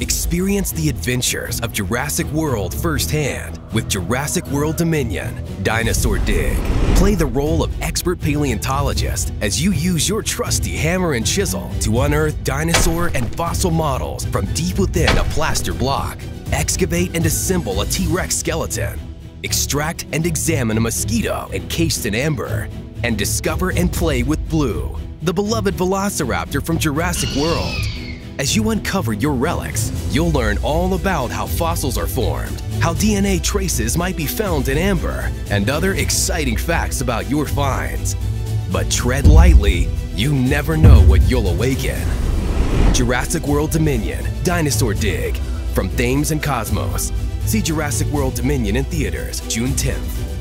Experience the adventures of Jurassic World firsthand with Jurassic World Dominion Dinosaur Dig. Play the role of expert paleontologist as you use your trusty hammer and chisel to unearth dinosaur and fossil models from deep within a plaster block. Excavate and assemble a T-Rex skeleton. Extract and examine a mosquito encased in amber. And discover and play with Blue, the beloved velociraptor from Jurassic World. As you uncover your relics, you'll learn all about how fossils are formed, how DNA traces might be found in amber, and other exciting facts about your finds. But tread lightly, you never know what you'll awaken. Jurassic World Dominion Dinosaur Dig from Thames and Kosmos. See Jurassic World Dominion in theaters June 10th.